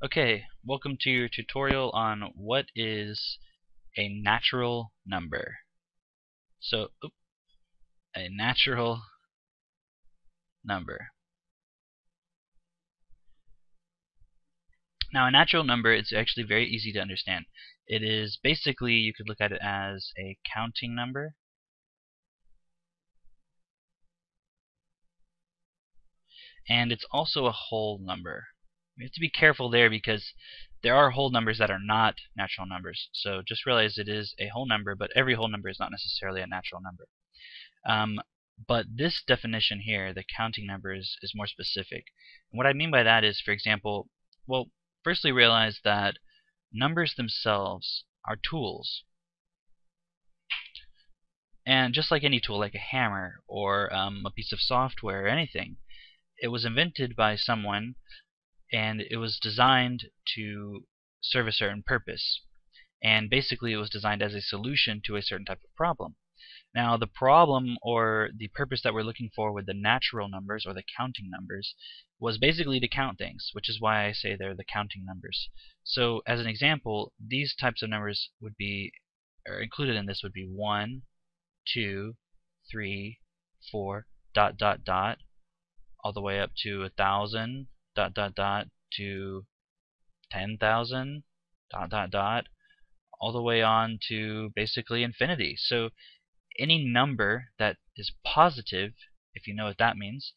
Okay, welcome to your tutorial on what is a natural number. So, a natural number. Now, a natural number is actually very easy to understand. It is basically, you could look at it as a counting number. And it's also a whole number. We have to be careful there because there are whole numbers that are not natural numbers. So just realize it is a whole number, but every whole number is not necessarily a natural number. Um, but this definition here, the counting number, is, is more specific. And what I mean by that is, for example, well, firstly realize that numbers themselves are tools. And just like any tool, like a hammer or um, a piece of software or anything, it was invented by someone and it was designed to serve a certain purpose. And basically, it was designed as a solution to a certain type of problem. Now, the problem or the purpose that we're looking for with the natural numbers or the counting numbers was basically to count things, which is why I say they're the counting numbers. So, as an example, these types of numbers would be, or included in this would be 1, 2, 3, 4, dot, dot, dot, all the way up to a 1,000, dot dot dot to 10,000 dot dot dot all the way on to basically infinity. So any number that is positive, if you know what that means,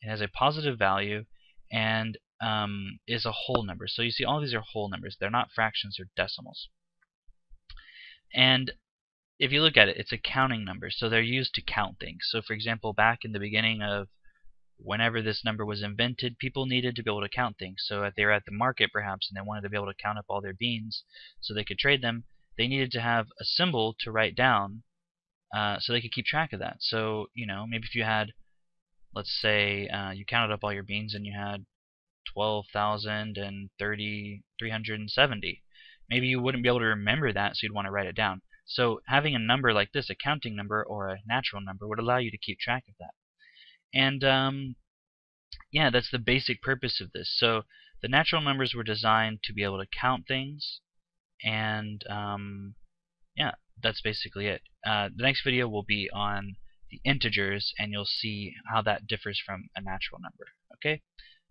it has a positive value and um, is a whole number. So you see all these are whole numbers. They're not fractions or decimals. And if you look at it, it's a counting number. So they're used to count things. So for example, back in the beginning of whenever this number was invented, people needed to be able to count things. So if they were at the market perhaps and they wanted to be able to count up all their beans so they could trade them, they needed to have a symbol to write down uh, so they could keep track of that. So, you know, maybe if you had, let's say, uh, you counted up all your beans and you had 12,030, 370. Maybe you wouldn't be able to remember that, so you'd want to write it down. So having a number like this, a counting number or a natural number, would allow you to keep track of that. And um, yeah, that's the basic purpose of this. So the natural numbers were designed to be able to count things, and um, yeah, that's basically it. Uh, the next video will be on the integers, and you'll see how that differs from a natural number. Okay,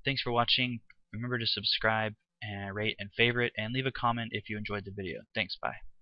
thanks for watching. Remember to subscribe and rate and favorite, and leave a comment if you enjoyed the video. Thanks, bye.